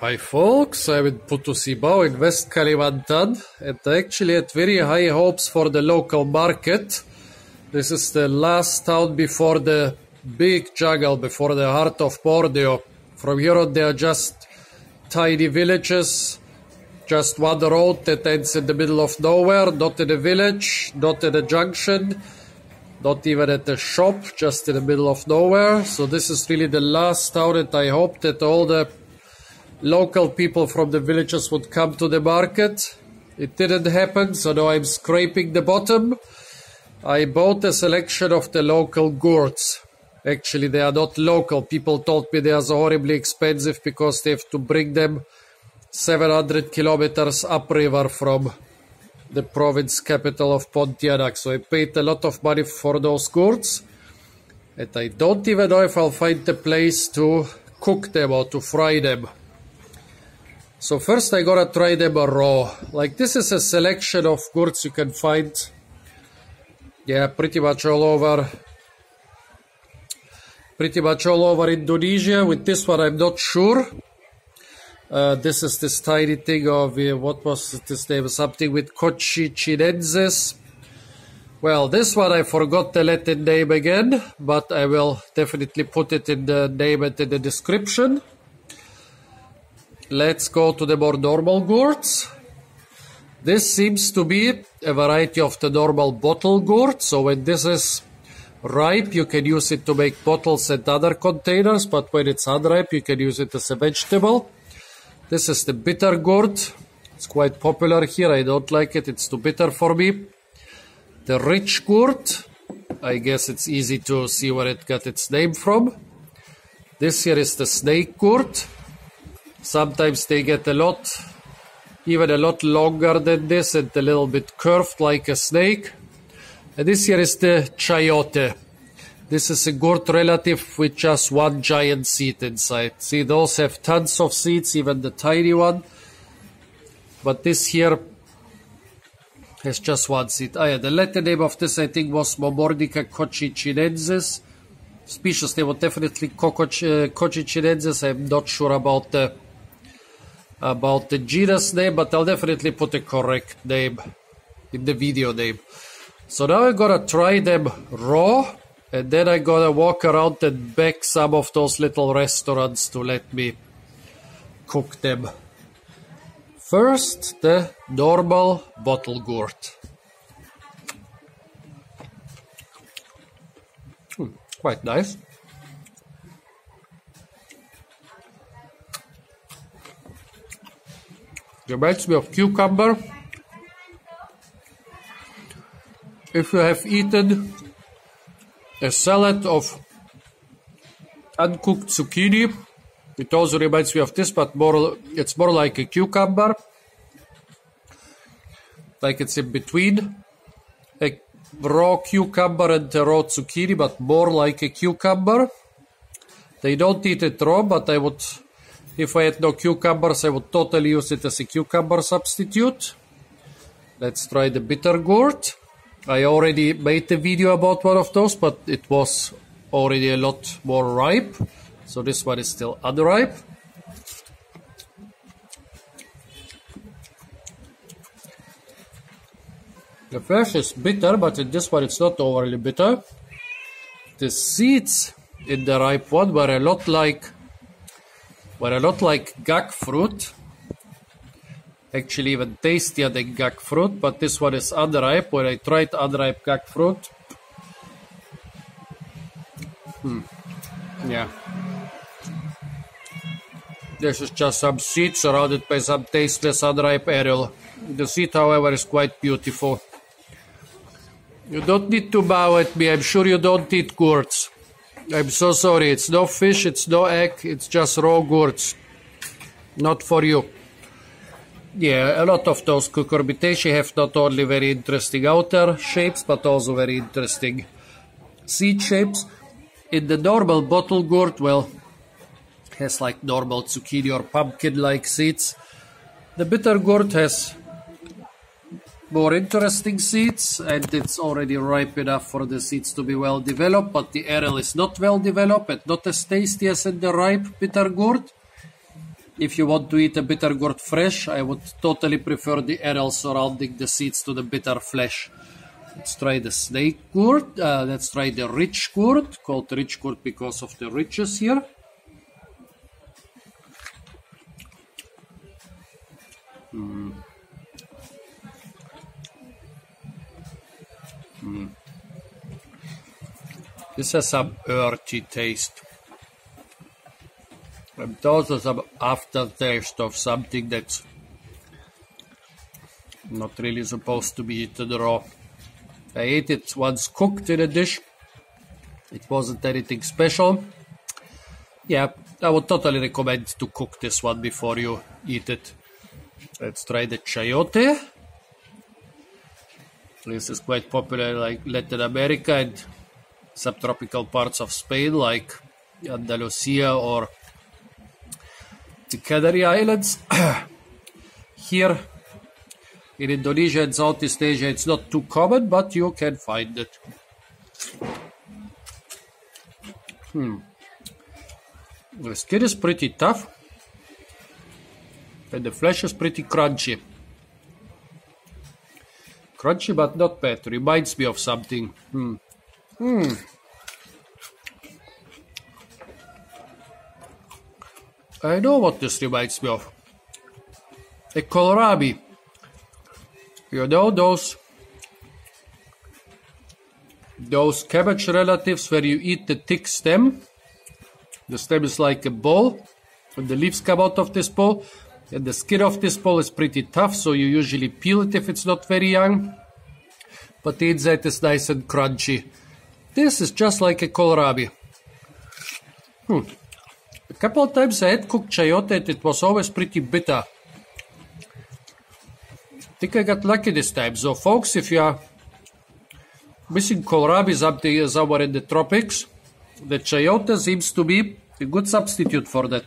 Hi folks, I'm in Putussibau in West Kalimantan and I actually had very high hopes for the local market. This is the last town before the big jungle, before the heart of Borneo. From here on there are just tiny villages, just one road that ends in the middle of nowhere, not in a village, not in a junction, not even at the shop, just in the middle of nowhere. So this is really the last town and I hope that all the local people from the villages would come to the market. It didn't happen, so now I'm scraping the bottom. I bought a selection of the local gourds. Actually, they are not local. People told me they are horribly expensive because they have to bring them 700 kilometers upriver from the province capital of Pontianak. So I paid a lot of money for those gourds. And I don't even know if I'll find a place to cook them or to fry them. So first I gotta try them raw. Like this is a selection of gourds you can find, yeah, pretty much all over, pretty much all over Indonesia. With this one I'm not sure. Uh, this is this tiny thing of, uh, what was this name, something with cochinchinensis. Well, this one I forgot the Latin name again, but I will definitely put it in the name and in the description. Let's go to the more normal gourds. This seems to be a variety of the normal bottle gourd. So when this is ripe, you can use it to make bottles and other containers. But when it's unripe, you can use it as a vegetable. This is the bitter gourd. It's quite popular here. I don't like it. It's too bitter for me. The ridge gourd. I guess it's easy to see where it got its name from. This here is the snake gourd. Sometimes they get a lot, even a lot longer than this and a little bit curved like a snake. And this here is the chayote. This is a gourd relative with just one giant seed inside. See, those have tons of seeds, even the tiny one. But this here has just one seed. Oh yeah, the Latin name of this I think was Momordica cochinensis. Species name was definitely cochinensis. Uh, I'm not sure about the about the genus name, but I'll definitely put a correct name in the video name. So now I gotta try them raw, and then I gotta walk around and beg some of those little restaurants to let me cook them. First, the normal bottle gourd. Hmm, quite nice. Reminds me of cucumber. If you have eaten a salad of uncooked zucchini, it also reminds me of this, but more it's more like a cucumber. Like it's in between a raw cucumber and a raw zucchini, but more like a cucumber. They don't eat it raw, but I would if I had no cucumbers, I would totally use it as a cucumber substitute. Let's try the bitter gourd. I already made a video about one of those, but it was already a lot more ripe. So this one is still unripe. The flesh is bitter, but in this one it's not overly bitter. The seeds in the ripe one were a lot like were a lot like gac fruit. Actually, even tastier than gac fruit, but this one is unripe. When I tried unripe gac fruit, hmm. yeah, this is just some seed surrounded by some tasteless unripe aril. The seed, however, is quite beautiful. You don't need to bow at me. I'm sure you don't eat gourds. I'm so sorry. It's no fish, it's no egg, it's just raw gourds. Not for you. Yeah, a lot of those cucurbitaceae have not only very interesting outer shapes, but also very interesting seed shapes. In the normal bottle gourd, well, has like normal zucchini or pumpkin-like seeds. The bitter gourd has more interesting seeds and it's already ripe enough for the seeds to be well developed but the aril is not well developed and not as tasty as in the ripe bitter gourd if you want to eat a bitter gourd fresh, I would totally prefer the aril surrounding the seeds to the bitter flesh. Let's try the snake gourd. Uh, let's try the ridge gourd, called ridge gourd because of the ridges here. Mm. This has some earthy taste. And also some aftertaste of something that's not really supposed to be eaten raw. I ate it once cooked in a dish. It wasn't anything special. Yeah, I would totally recommend to cook this one before you eat it. Let's try the chayote. This is quite popular like Latin America and subtropical parts of Spain like Andalusia or the Canary Islands. Here in Indonesia and Southeast Asia, it's not too common, but you can find it. Hmm. The skin is pretty tough, and the flesh is pretty crunchy. Crunchy, but not bad. Reminds me of something. Hmm. Hmm. I know what this reminds me of. A kohlrabi. You know those those cabbage relatives where you eat the thick stem. The stem is like a ball, and the leaves come out of this ball. And the skin of this ball is pretty tough, so you usually peel it if it's not very young. But the inside is nice and crunchy. This is just like a kohlrabi. Hmm. A couple of times I had cooked chayote and it was always pretty bitter. I think I got lucky this time. So folks, if you are missing kohlrabis up there somewhere in the tropics, the chayote seems to be a good substitute for that.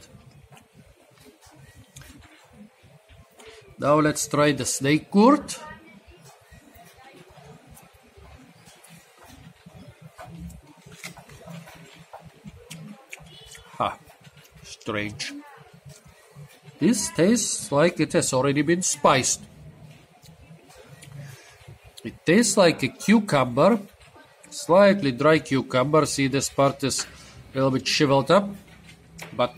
Now let's try the snake gourd. Strange. This tastes like it has already been spiced. It tastes like a cucumber, slightly dry cucumber. See, this part is a little bit shriveled up, but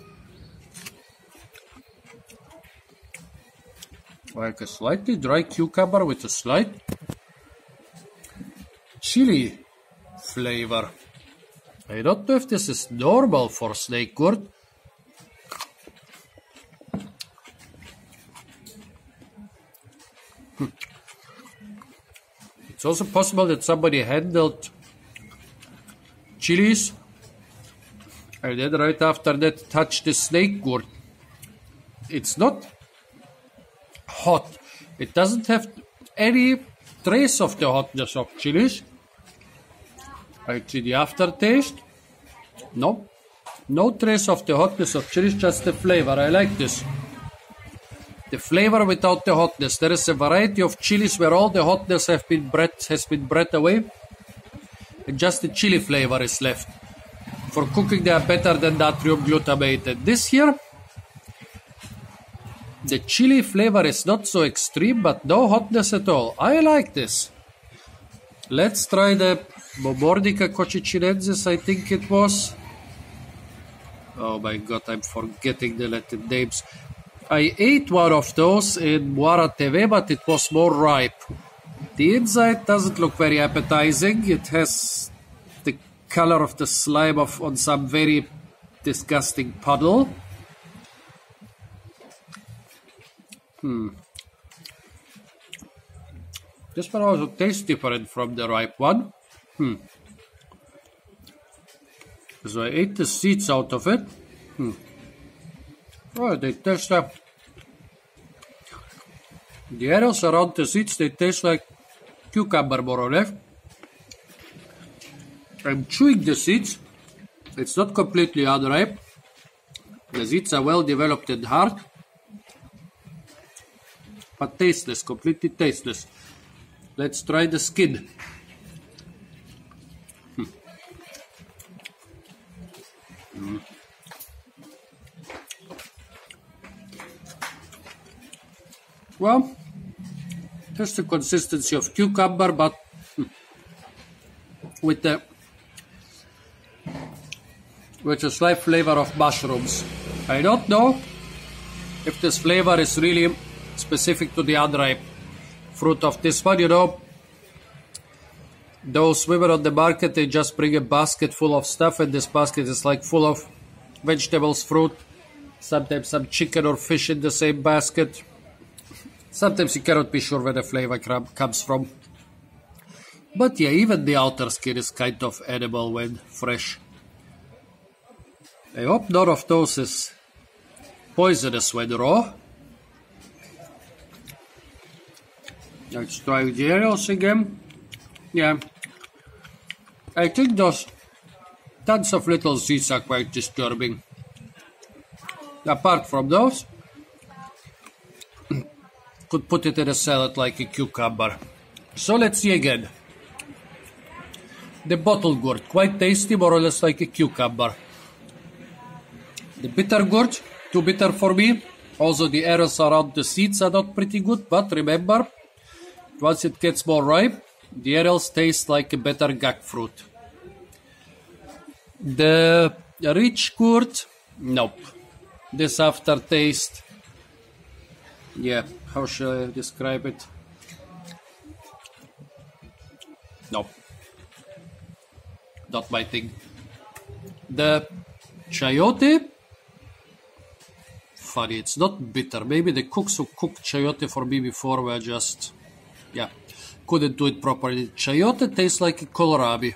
like a slightly dry cucumber with a slight chili flavor. I don't know if this is normal for snake gourd. It's also possible that somebody handled chilies and then right after that touched the snake gourd. It's not hot. It doesn't have any trace of the hotness of chilies. I see the aftertaste. No. No trace of the hotness of chilies, just the flavor. I like this. The flavor without the hotness. There is a variety of chilies where all the hotness have been bred, has been bred away. And just the chili flavor is left. For cooking they are better than natrium glutamate. And this here, the chili flavor is not so extreme, but no hotness at all. I like this. Let's try the Momordica cochinensis, I think it was. Oh my god, I'm forgetting the Latin names. I ate one of those in Muara Teweh, but it was more ripe. The inside doesn't look very appetizing. It has the color of the slime of on some very disgusting puddle. Hmm. This one also tastes different from the ripe one. Hmm. So I ate the seeds out of it. Hmm. Oh, they taste like the arils around the seeds. They taste like cucumber more or less. I'm chewing the seeds. It's not completely unripe. The seeds are well developed and hard, but tasteless, completely tasteless. Let's try the skin. Well, just the consistency of cucumber, but with the with a slight flavor of mushrooms. I don't know if this flavor is really specific to the unripe fruit of this one, you know. Those women on the market, they just bring a basket full of stuff, and this basket is like full of vegetables, fruit, sometimes some chicken or fish in the same basket. Sometimes you cannot be sure where the flavor comes from. But yeah, even the outer skin is kind of edible when fresh. I hope none of those is poisonous when raw. Let's try the arils again. Yeah. I think those tons of little seeds are quite disturbing. Apart from those, could put it in a salad like a cucumber. So let's see again. The bottle gourd, quite tasty, more or less like a cucumber. The bitter gourd, too bitter for me. Also the arils around the seeds are not pretty good, but remember, once it gets more ripe, the arils taste like a better gac fruit. The ridge gourd, nope. This aftertaste, yeah, how shall I describe it? No. Not my thing. The chayote, funny, it's not bitter. Maybe the cooks who cooked chayote for me before were just, yeah, couldn't do it properly. Chayote tastes like a kohlrabi.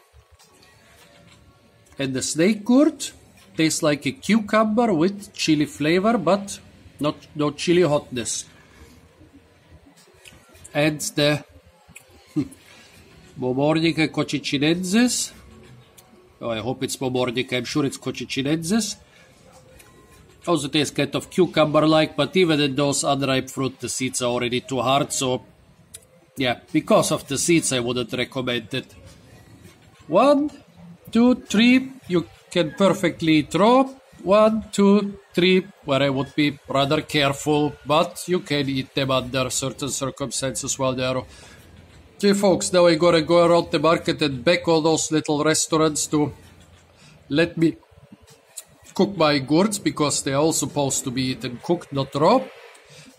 And the snake gourd tastes like a cucumber with chili flavor, but not no chili hotness and the Momordica coccicinensis. Oh, I hope it's Momordica, I'm sure it's coccicinensis. Also tastes kind of cucumber-like, but even in those unripe fruit, the seeds are already too hard, so yeah, because of the seeds, I wouldn't recommend it. One, two, three, you can perfectly throw. One, two, three, where I would be rather careful, but you can eat them under certain circumstances while they are. Okay, folks, now I gotta go around the market and beg all those little restaurants to let me cook my gourds because they are all supposed to be eaten cooked, not raw.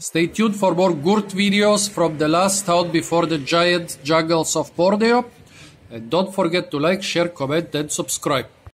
Stay tuned for more gourd videos from the last town before the giant jungles of Borneo. And don't forget to like, share, comment, and subscribe.